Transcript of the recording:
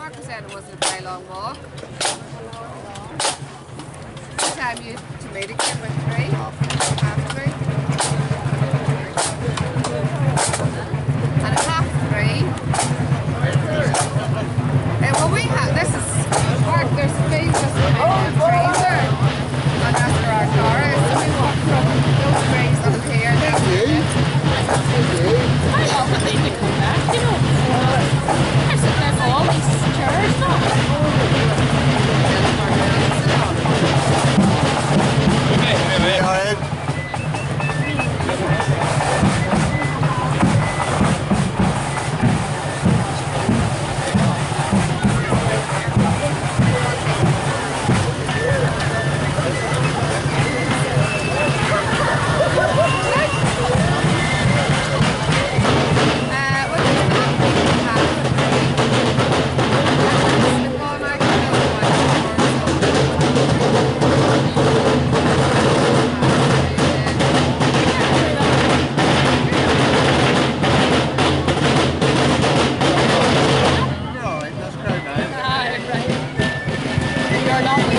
Marcus Ed wasn't a very long walk. This Time you tomato can with three. 二张。